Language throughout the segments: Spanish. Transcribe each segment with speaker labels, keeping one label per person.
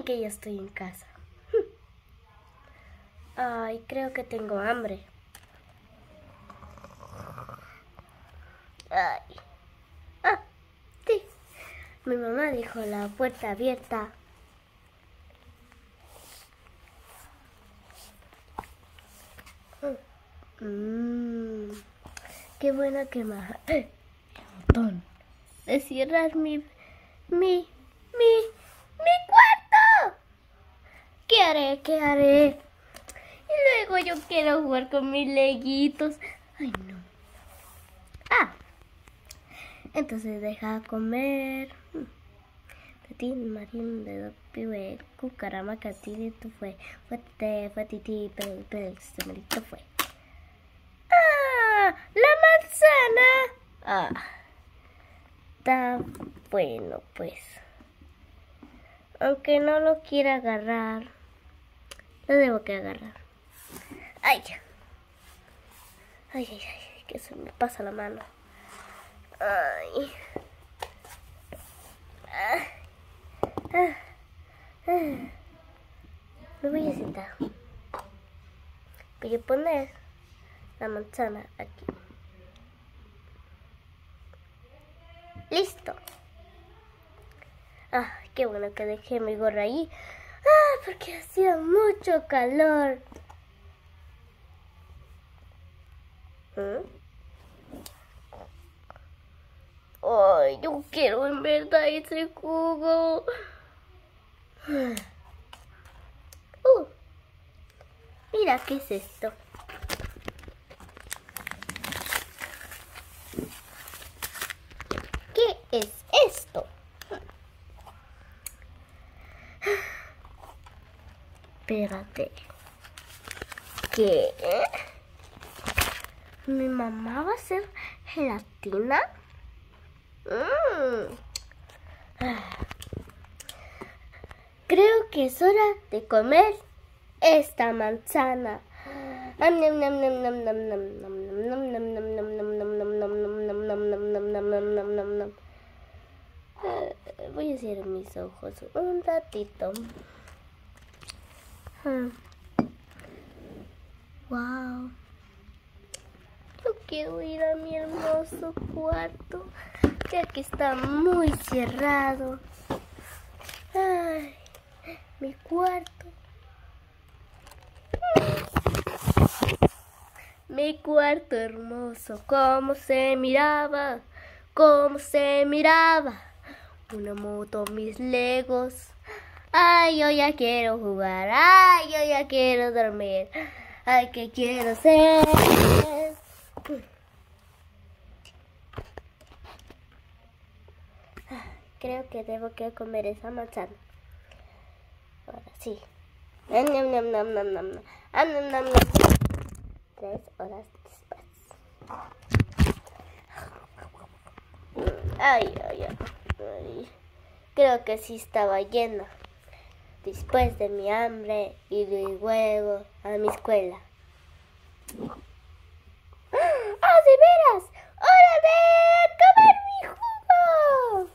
Speaker 1: que ya estoy en casa. Ay, creo que tengo hambre. Ay. Ah, sí. Mi mamá dejó la puerta abierta. Mmm. Qué buena quemada. El botón de cerrar mi, mi, mi, mi cuarto. ¿Qué haré? ¿Qué haré? Y luego yo quiero jugar con mis leguitos. Ay, no. Ah. Entonces deja comer. Petit marín de pibe, cucarama catiri tu fue, fue te, fue titi, pero el semerito fue. ¡Ah! ¡La manzana! Ah. Está bueno, pues. Aunque no lo quiera agarrar, lo debo que agarrar. ¡Ay! ¡Ay, ay, ay! Que se me pasa la mano. ¡Ay! Ah. Ah. Ah. Me voy a sentar. Voy a poner la manzana aquí. Listo. Ah, qué bueno que dejé mi gorra ahí. Ah, porque hacía mucho calor. ¿Mm? Ay, yo quiero en verdad ese jugo. Uh, mira, ¿qué es esto? ¿Qué es esto? Espérate. ¿Qué? ¿Mi mamá va a hacer gelatina? Mm. Creo que es hora de comer esta manzana. Voy a cerrar mis ojos un ratito. Wow. Yo quiero ir a mi hermoso cuarto, ya que está muy cerrado. Ay, mi cuarto. Mi cuarto hermoso, cómo se miraba, cómo se miraba. Una moto, mis legos. Ay, yo ya quiero jugar. Ay, yo ya quiero dormir. Ay, ¿qué quiero ser? Creo que debo que comer esa manzana. Ahora sí. Tres horas después. Ay, ay, ay. Creo que sí estaba llena. Después de mi hambre y luego a mi escuela. ¡Ah, de veras! ¡Hora de comer mi jugo!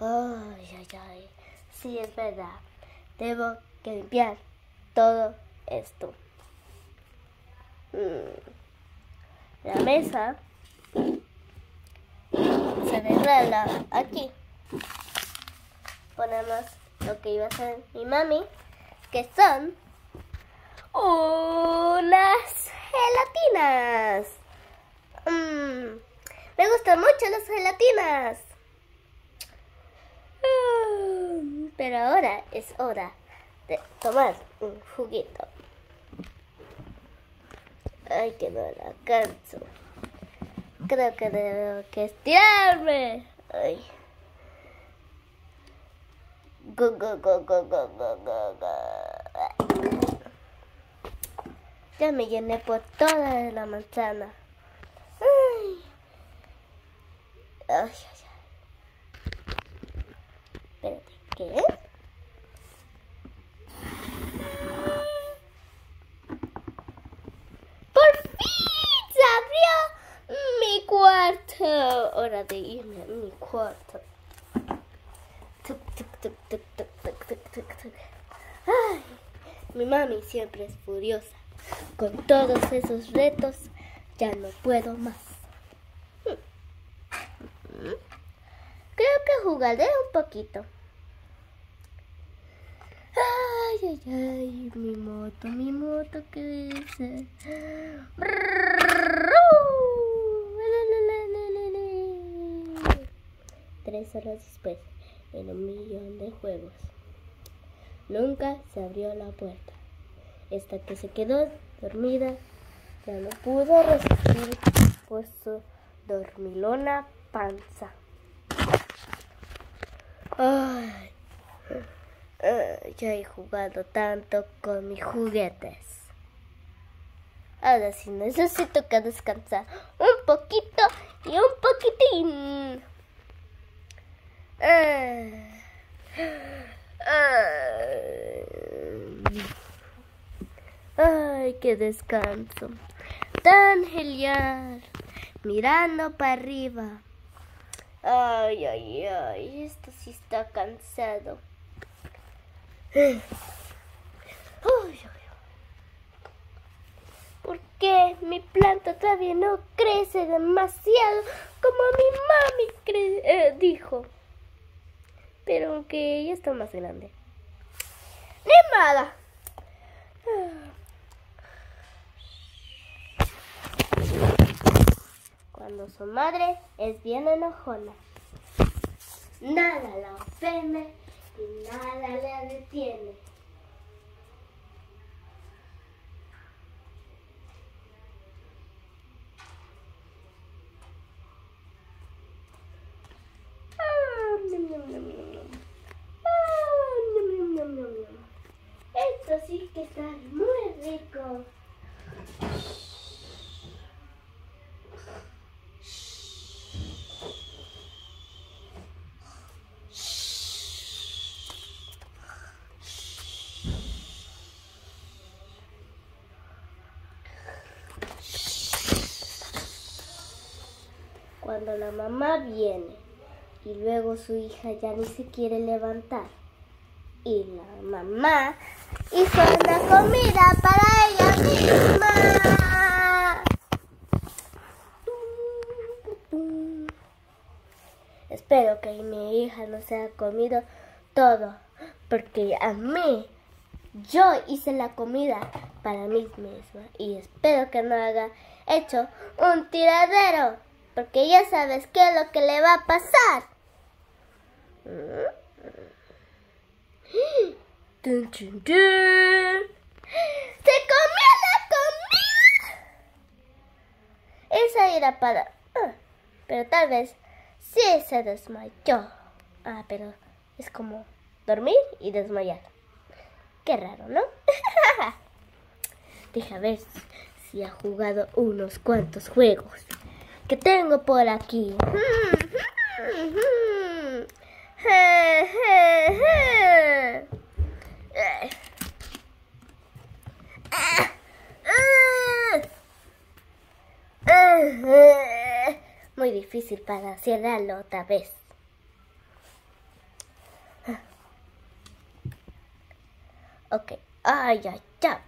Speaker 1: Ay, ay, ay. Sí, es verdad. Debo que limpiar todo esto. Mm. La mesa se desvela aquí. Ponemos lo que iba a hacer mi mami, que son unas gelatinas. Mm, me gustan mucho las gelatinas. Mm, pero ahora es hora de tomar un juguito. Ay, que no la alcanzo. Creo que debo que estirarme. Ay. Go, go, go, go, go, go, go. Ya me llené por toda la manzana. Ay, ay, ay. Espérate, ¿qué? ¡Por fin se abrió mi cuarto! Hora de irme a mi cuarto. Mi mami siempre es furiosa. Con todos esos retos ya no puedo más. Creo que jugaré un poquito. Ay, ay, ay, mi moto, mi moto, ¿qué dice? Tres horas después, en un millón de juegos. Nunca se abrió la puerta. Hasta que se quedó dormida, ya no pudo resistir por su dormilona panza. Ay, ya he jugado tanto con mis juguetes. Ahora sí necesito que descansar un poquito y un poquitín. Ay, qué descanso. Tan genial. Mirando para arriba. Ay, ay, ay. Esto sí está cansado. Ay, ay, ¿Por qué mi planta todavía no crece demasiado como mi mami eh, dijo? Pero aunque ella está más grande. ¡Ni nada! Cuando su madre es bien enojona. Nada la ofende y nada la detiene. Esto sí que está muy rico. Cuando la mamá viene y luego su hija ya ni se quiere levantar y la mamá hizo una comida para ella misma. Espero que mi hija no se haya comido todo, porque a mí yo hice la comida para mí misma y espero que no haya hecho un tiradero, porque ya sabes qué es lo que le va a pasar. ¡Se comió la comida! Esa era para... Ah, pero tal vez sí se desmayó. Ah, pero es como dormir y desmayar. Qué raro, ¿no? Deja ver si ha jugado unos cuantos juegos que tengo por aquí. Muy difícil para cerrarlo otra vez. Ok, ay, ay, ya.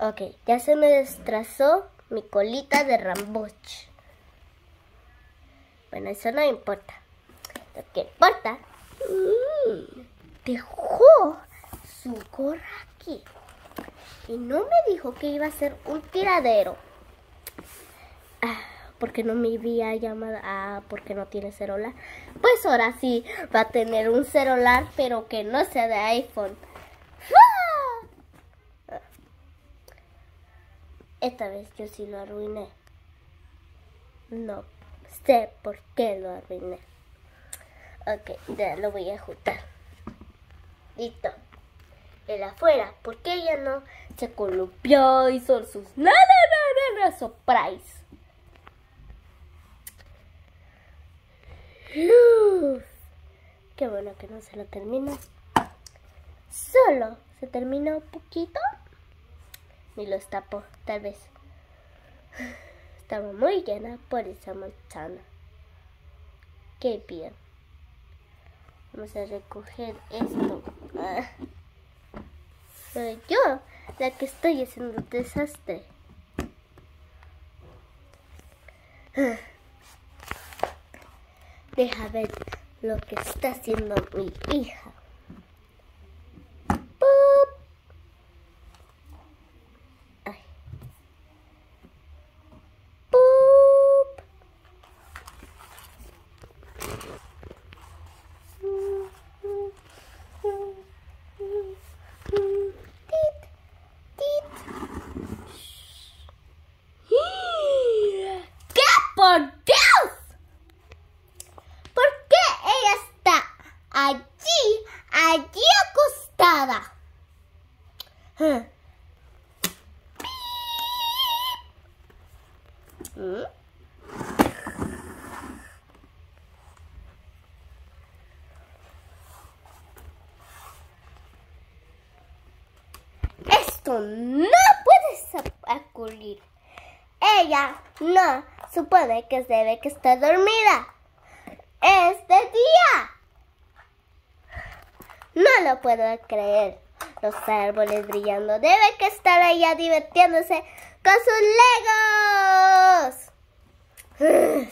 Speaker 1: Ok, ya se me destrozó mi colita de ramboch. Bueno, eso no importa. Lo que importa, mm, dejó su gorra aquí. Y no me dijo que iba a ser un tiradero. Ah, porque no me había llamado. Ah, porque no tiene celular. Pues ahora sí va a tener un celular, pero que no sea de iPhone. ¡Ah! Esta vez yo sí lo arruiné. No sé por qué lo arruiné. Ok, ya lo voy a juntar. Listo. El afuera, porque ella no se columpió y son sus nada, nada, nada, surprise. qué bueno que no se lo termina. Solo se terminó un poquito. Ni los tapo, tal vez. Estaba muy llena por esa manzana. Qué bien. Vamos a recoger esto. Ah. Soy yo la que estoy haciendo desastre. Deja ver lo que está haciendo mi hija. ¡Pup! Ay. ¡Pup! ¡Tit! ¡Tit! ¿Qué por Dios? ¿Por qué ella está allí, allí acostada? ¿Mm? Esto no puede ocurrir. Ella no supone que debe que estar dormida. Es de día. No lo puedo creer. Los árboles brillando. Debe que estar allá divirtiéndose con sus legos. Ugh.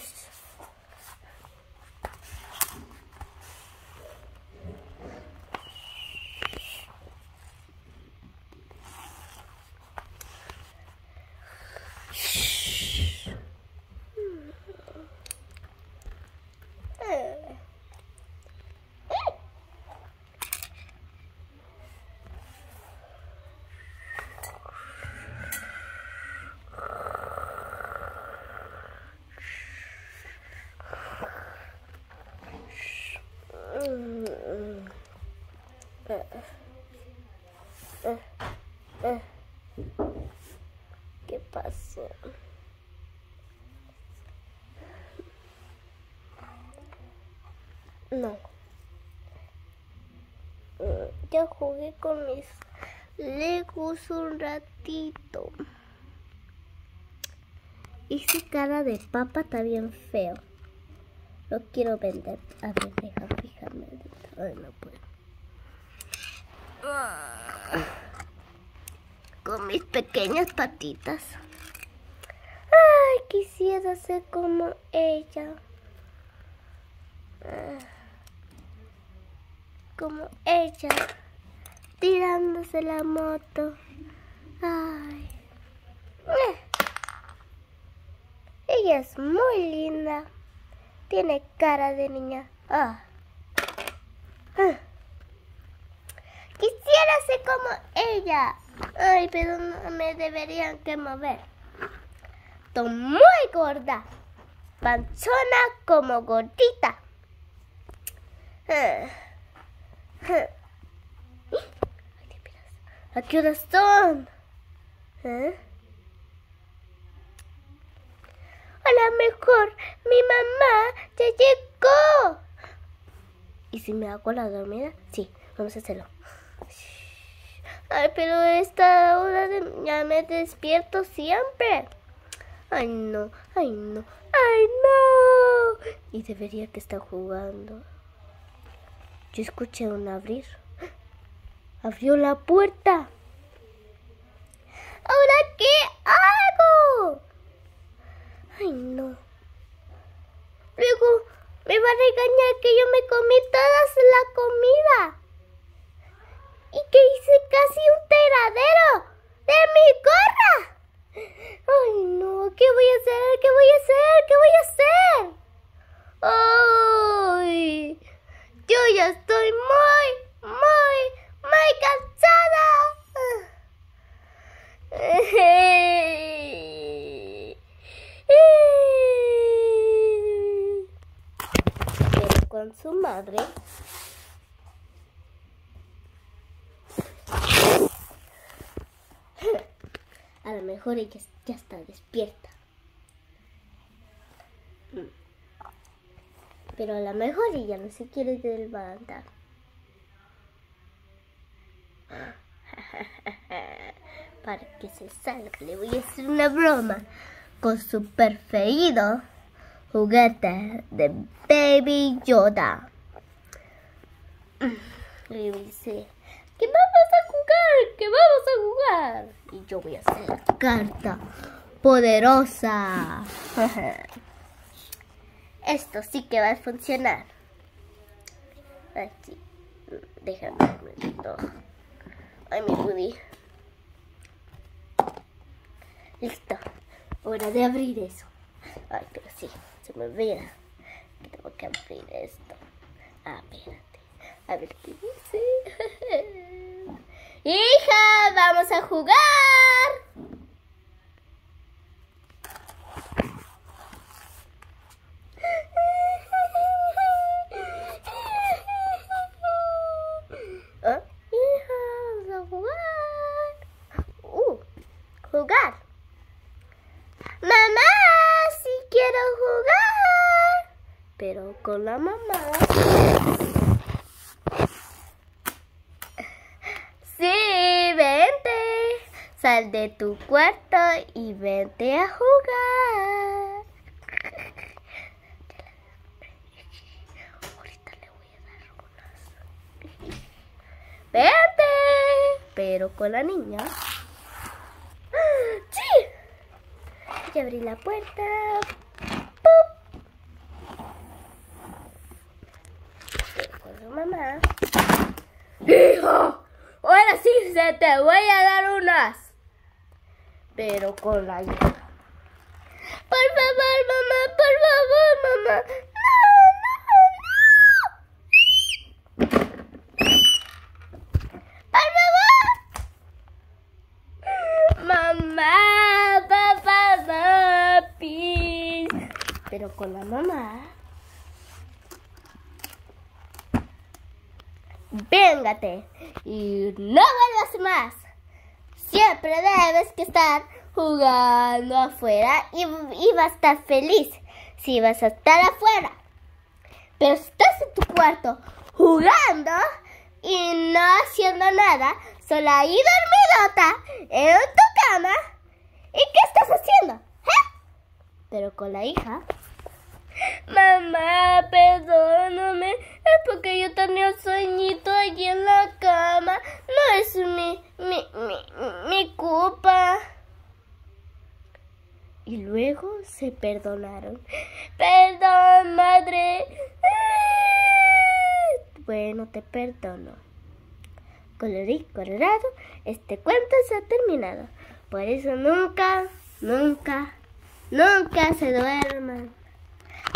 Speaker 1: ¿Qué pasó? No. Mm, Ya jugué con mis legos un ratito. Ese cara de papa está bien feo. Lo quiero vender. A ver, deja fijarme. Con mis pequeñas patitas. Ay, quisiera ser como ella. Ah, Como ella. Tirándose la moto. Ay. Eh. Ella es muy linda. Tiene cara de niña. Ah. Ah. Quisiera ser como ella. Ay, pero no me deberían que mover. Estoy muy gorda. Panzona como gordita. Ah. Ah. ¿A qué horas son? ¿Eh? A lo mejor mi mamá ya llegó. ¿Y si me hago la dormida? Sí, vamos a hacerlo. Ay, pero esta hora de- ya me despierto siempre. Ay, no, ay, no, ay, no. Y debería que estar jugando. Yo escuché un abrir. Abrió la puerta. ¿Ahora qué hago? Ay, no. Luego me va a regañar que yo me comí toda la comida. Y que hice casi un tiradero de mi gorra. Ay, no. ¿Qué voy a hacer? ¿Qué voy a hacer? ¿Qué voy a hacer? Ay, yo ya estoy muy, muy, muy cansada. Pero con su madre. A lo mejor ella ya está despierta. Pero a lo mejor ella no se quiere levantar. Para que se salga, le voy a hacer una broma con su preferido juguete de Baby Yoda. Le dice, ¿qué vamos a que vamos a jugar. Y yo voy a hacer la carta poderosa. Esto sí que va a funcionar. Así. Déjame todo. Ay, mi Woody. Listo. Hora de abrir eso. Ay, pero sí, se me olvida. Tengo que abrir esto. Ah, espérate. A ver qué dice. Hija, vamos a jugar. ¿Ah? Hija, vamos a jugar. Uh, jugar. Mamá, si quiero jugar. Pero con la mamá. Sí, vente. De tu cuarto y vente a jugar. Ahorita le voy a dar unas. Vente. Pero con la niña. ¡Sí! Abrí la puerta. ¡Pum! Con su mamá. ¡Hijo! Ahora sí se te voy a dar unas. Pero con la hija. Por favor, mamá, por favor, mamá. No, no, no. Por favor. Mamá, papá, papi. Pero con la mamá. Véngate y no vuelvas más. Siempre debes que estar jugando afuera y, y vas a estar feliz si vas a estar afuera. Pero si estás en tu cuarto jugando y no haciendo nada, solo ahí dormidota en tu cama, ¿y qué estás haciendo? ¿Eh? Pero con la hija. Mamá, perdóname. Es porque yo tenía sueñito allí en la cama. No es mi, mi, mi, mi culpa. Y luego se perdonaron. Perdón, madre. Bueno, te perdono. Colorín colorado, este cuento se ha terminado. Por eso nunca, nunca, nunca se duerman.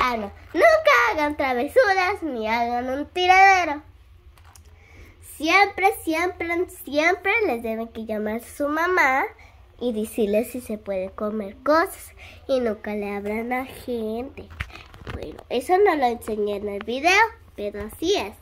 Speaker 1: Ah. Nunca hagan travesuras ni hagan un tiradero. Siempre, siempre, siempre les deben que llamar a su mamá y decirle si se puede comer cosas y nunca le hablan a gente. Bueno, eso no lo enseñé en el video, pero así es.